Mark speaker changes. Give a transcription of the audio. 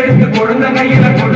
Speaker 1: எடுத்து குழந்தை கையில கொடு